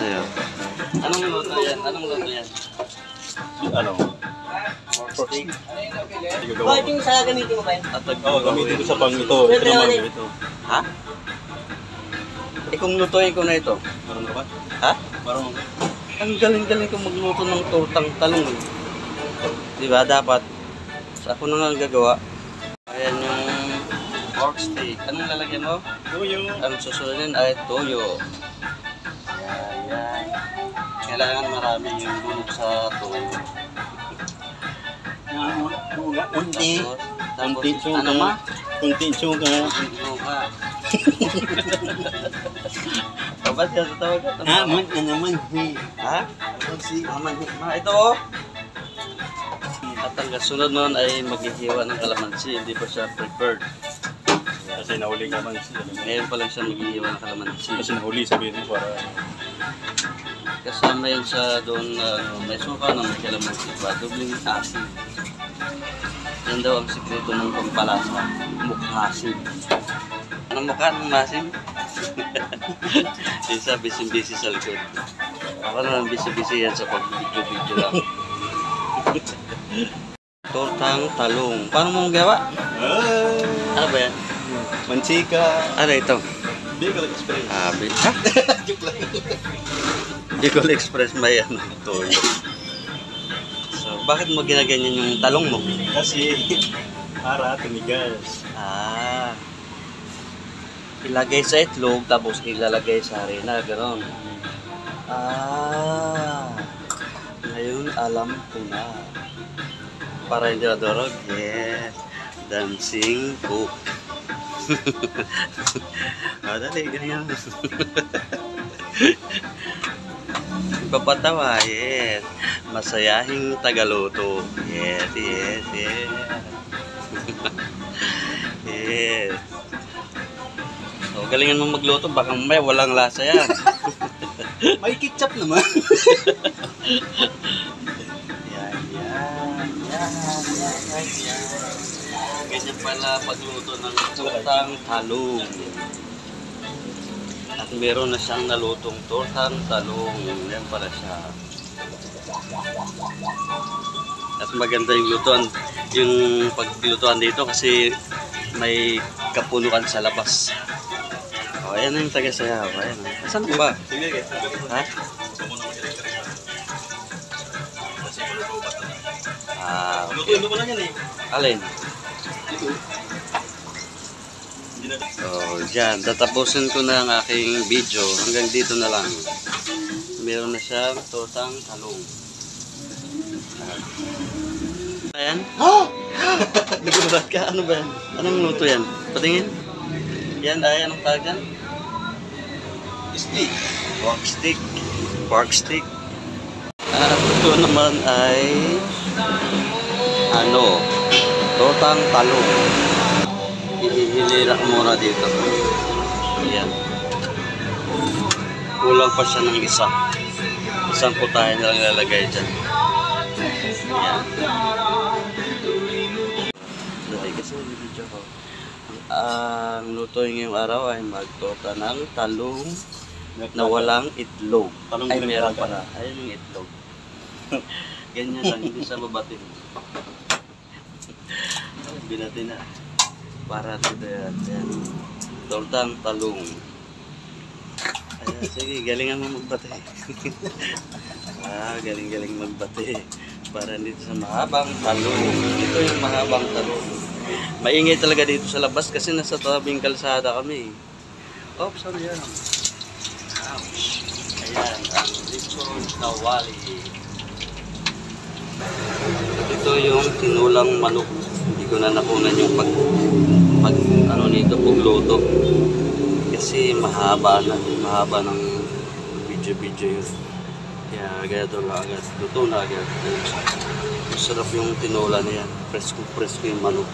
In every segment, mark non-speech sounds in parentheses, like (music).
sa'yo. Anong luto yan? Anong luto yan? Ano? Pork steak. Bakit yung sa gamitin mo ba yun? At Oo, oh, gamitin ko sa pang ito. Ito naman, ito. Ha? Eh kung lutuin ko na ito. Marunong ka ba? Ha? Marunong ka? Ang galing-galing ko magluto ng tortang talong. Di ba? Dapat. Sa ako na nga ang gagawa. Ayan yung pork steak. Anong lalagyan mo? Tuyo. Ang susunod ay toyo. Kailangan marami yung bunot sa. Tapos, tapos Kunti suka. ano ma? Kunti suka. Ano ka? Kapag ka sa tawag ka. Ah, man ka naman. Ha? Maman, ma, ito oh. At ang kasunod nun ay maghihiwa ng kalamansi, hindi pa siya prepared. Kasi nahuli ka man siya. Ngayon pa lang siya maghihiwa ng kalamansi. Kasi nahuli sabihin mo para Kasama yun sa doon na ano, may suka na may kalamansi pa, dubling asin. Yan daw ang sikreto ng pampalasa, mukhasim. Anong mukha ng masim? Isa busy-busy sa likod. Ako naman busy-busy yan sa pag-video-video lang. (laughs) Tortang talong. Paano mo gawa? Ah, Ano ba yan? Mansika. Ano ito? Bicol Express. Ah, bi- ha? Bicol Express may ano, toyo. So, bakit mo ginaganyan yung talong mo? Kasi para tumigas. Ah. Ilagay sa itlog, tapos ilalagay sa harina, gano'n. Ah. Ngayon, alam ko na. Para hindi madurog, yes. Dancing cook. (laughs) ah, dali, ganyan. (laughs) Papatawa, yes. Masayahing tagaluto. Yes, yes, yes. (laughs) yes. So, galingan mo magluto, baka may walang lasa yan. May ketchup naman. yan, yan, yan, yan, yan. Ganyan pala pagluto ng tortang talong. At meron na siyang nalutong tortang talong. Yan pala siya. At maganda yung lutuan, yung paglutuan dito kasi may kapunuan sa labas. O, ayan na yung taga-sayaw. Ayan. Saan ka ba? Ha? Ah, Lutuin mo lang yan eh. alin? So, dyan. Tatapusin ko na ang aking video. Hanggang dito na lang. Meron na siyang tortang talong. Ayan. Oh! (laughs) Nagulat ka. Ano ba yan? Anong luto yan? Patingin. Yan ay anong tawag yan? Steak. Pork stick. Pork stick. At ito naman ay ano, tortang talong. Ihihilira ko muna dito. Ayan. Kulang pa siya ng isa. Isang putahe na lang lalagay dyan. Ayan. Dahil kasi video ko. Ang luto ngayong araw ay magtorta ng talong na walang itlog. Talong Ay, meron pala. Ayun yung itlog. (laughs) Ganyan lang, hindi sa babatin. Binati na. Para dito yan. yan. Tortang talong. Ayan, sige, galingan mo magbati. (laughs) ah, galing-galing magbati. Para dito sa mahabang talong. Ito yung mahabang talong. Maingay talaga dito sa labas kasi nasa tabing kalsada kami. Oops, ano yan? Ouch. Ayan, ang lechon kawali. Ito yung tinulang manok. Hindi ko na nakunan yung pag, pag ano nito, pagluto. Kasi mahaba na, mahaba ng video-video yun. Kaya agad lang agad, luto na agad. Masarap yung tinola niya. Presko-presko yung manok.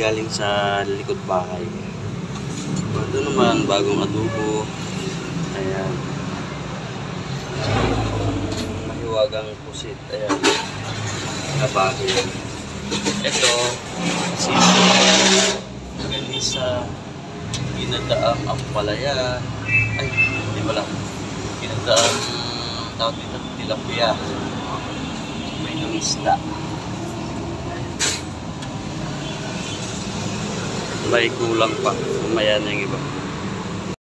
Galing sa likod bahay. Ito naman, bagong adobo. Ayan. Mahiwagang pusit. Ayan. Kabago yan. Ito, sisi. Ganisa. Ginadaang ampalaya. Ay, hindi pala. Ginadaang daan tawag dito, tilapia. May lumisda. May kulang pa. Mamaya na yung iba.